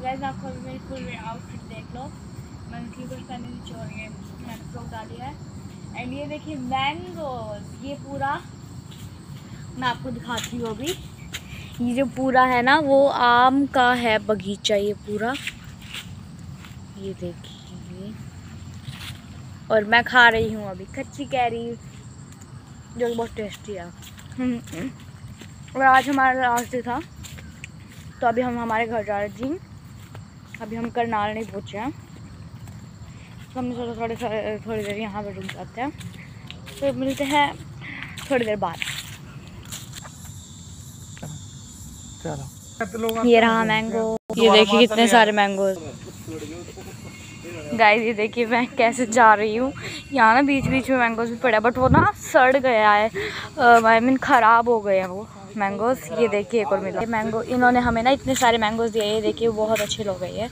Gas आपको अभी मेरी फुल आउटफिट देख लो। मैंने स्लीपर्स पहने नीचे और ये मैंने फ्रॉक डाली है। एंड ये देखिए मैंगोज ये पूरा मैं आपको दिखाती हूँ अभी। ये जो पूरा है ना, वो आम का है बगीचा ये पूरा। ये देखिए। और मैं खा रही हूँ अभी, कच्ची कैरी, जो बहुत टेस्टी है। और आज हमारा लास्ट डे था। तो अभी हम हमारे घर जा रहे जी। अभी हम करनाल नहीं पहुँचे हैं। तो हमने सोचा थोड़े थोड़ी देर यहाँ पर रुक जाते हैं। तो मिलते हैं थोड़ी देर बाद। चलो। ये रहा मैंगो ये देखिए कितने सारे मैंगो गाइस ये देखिए मैं कैसे जा रही हूँ। यहाँ ना बीच बीच में मैंगोज भी पड़ा बट वो ना सड़ गया है। आई मीन ख़राब हो गए हैं वो मैंगोज ये देखिए एक और मिला। मैंगो इन्होंने हमें ना इतने सारे मैंगोज दिए ये देखिए बहुत अच्छे लोग हैं। ये